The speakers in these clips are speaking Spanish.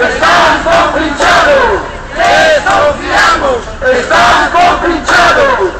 Estamos conflitados! Desconfiamos! Estamos conflitados!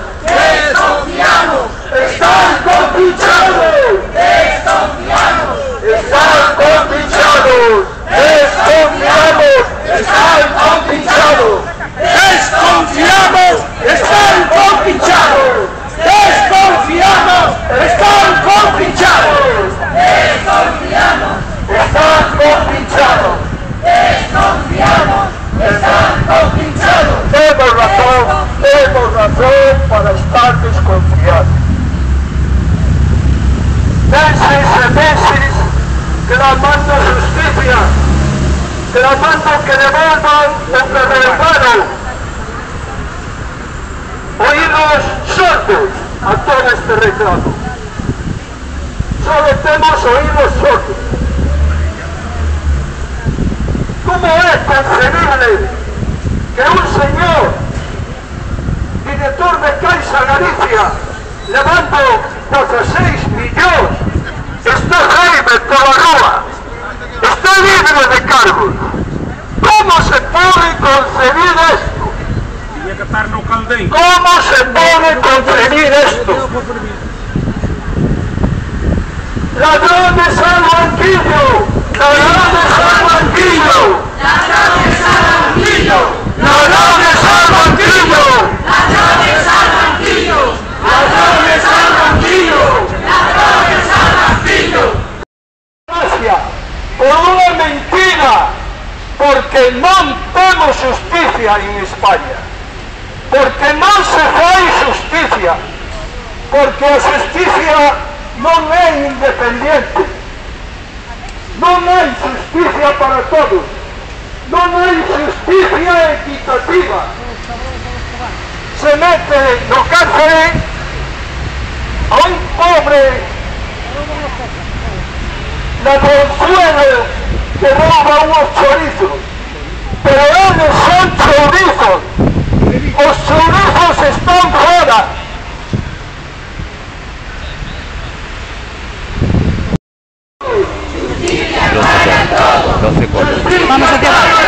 Clamando que devuelvan que regalaron. Oídos sordos a todo este reclamo. Solo tenemos oídos sordos. ¿Cómo es concebible que un señor, director de Caixa Galicia, levando 16 millones, esté libre por la rúa, esté libre de cargos? ¿Cómo se puede concebir esto? Tiña que estar no caldeiro. ¿Cómo se puede concebir esto? ¡Ladrones al banquillo! ¡Ladrones al banquillo! ¡Ladrones al banquillo! ¡Ladrones al banquillo! ¡Ladrones al banquillo! ¡Ladrones al banquillo! ¡Ladrones al banquillo! Gracia, por unha mentira, porque non temos justicia en España, porque non se fai justicia, porque a justicia non é independiente, non hai justicia para todos, non hai justicia equitativa. Se mete no cárcere a un pobre ladronzuelo que rouba unos chorizos, pero eles son chourizos, os chourizos están fora. Vamos a tirar.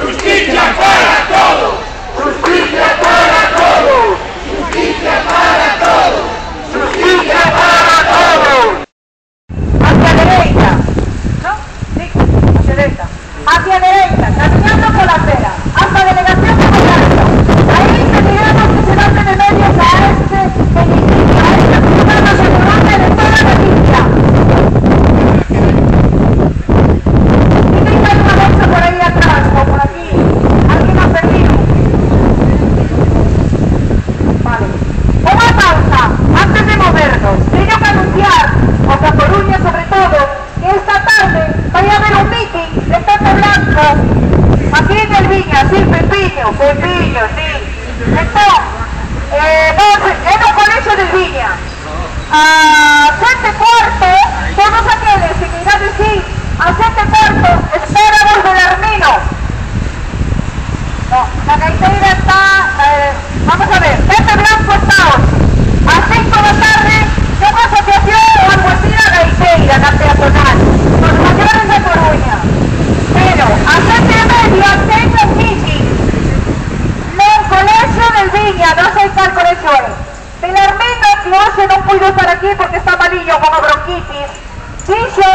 Justicia para todos. Justicia para todos. Justicia para todos. Justicia para todos. hacia derecha, ¿no? Sí, hacia derecha. Hacia derecha, caminando por la acera, hasta delegación de gobierno. Ahí pediremos que se den remedios a este edificio, a esta ciudad asegurada de toda la villa. Y no hay una bolsa por ahí atrás, o por aquí. Alguien ha perdido. Vale. Una pausa, antes de movernos. Tengo que anunciar, a La Coruña sobre todo, que esta tarde vaya a haber un meeting de Pepe Blanco, aquí en el Viña, sí, Pepiño, Pepiño, sí. Entonces, eh, en un colegio del Viña. A sete cuarto, todos aqueles que queiran decir, a sete cuarto, espéramos del Armino. No, la gaiteira está... eh, vamos a ver, Pepe Blanco está hoy. A 5 da tarde, nunha asociación ou alguacina gaiteira na peatonal. Os maiores de Coruña. Pero, a 7 e media, ten un meeting. No non sei cal colegio é. Belarmino, que hoxe non puido estar aquí porque está malillo con a bronquitis, dixo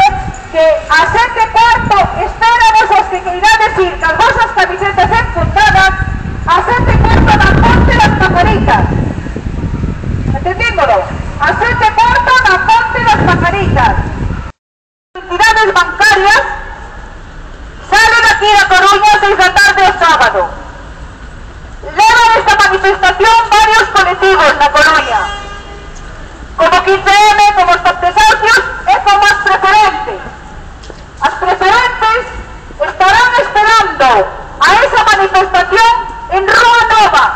que a sete cuarto espéramos os que queirades ir cas vosas camisetas enfundadas a sete cuarto na ponte das pajaritas. Entendímolo? A sete cuarto na ponte das pajaritas. Entidades bancarias salen aquí a Coruña seis da tarde o sábado manifestación varios colectivos en la colonia, como 15M, como Estantesocios, es como las preferentes. Las preferentes estarán esperando a esa manifestación en Rua Nova,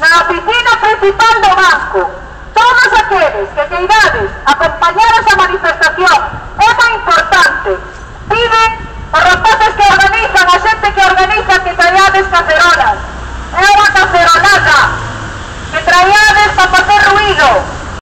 la oficina principal do banco. Todos aquellos que queirades acompañar esa manifestación é tan importante, piden o